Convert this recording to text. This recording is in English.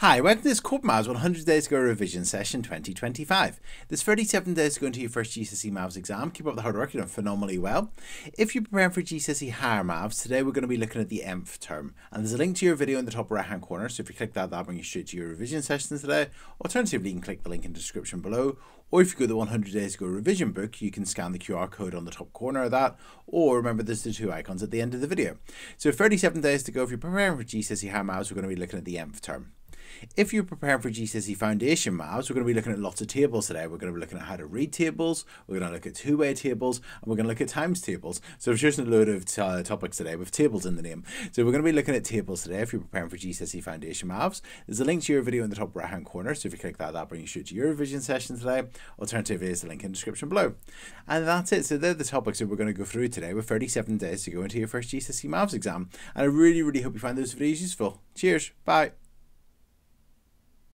Hi, welcome to this Corbettmaths 100 Days to Go Revision Session 2025. There's 37 days to go into your first GCSE Maths exam. Keep up the hard work, you're doing phenomenally well. If you're preparing for GCSE Higher Maths, today we're going to be looking at the nth term. And there's a link to your video in the top right hand corner, so if you click that, that'll bring you straight to your revision sessions today. Alternatively, you can click the link in the description below. Or if you go to the 100 Days to Go revision book, you can scan the QR code on the top corner of that. Or remember, there's the two icons at the end of the video. So 37 days to go if you're preparing for GCSE Higher Maths, we're going to be looking at the nth term. If you're preparing for GCSE Foundation Maths, we're going to be looking at lots of tables today. We're going to be looking at how to read tables, we're going to look at two-way tables, and we're going to look at times tables. So we've chosen a load of uh, topics today with tables in the name. So we're going to be looking at tables today if you're preparing for GCSE Foundation Maths. There's a link to your video in the top right-hand corner, so if you click that, that brings you to your revision session today. Alternatively, there's the link in the description below. And that's it. So they're the topics that we're going to go through today with 37 days to go into your first GCSE Maths exam. And I really, really hope you find those videos useful. Cheers. Bye.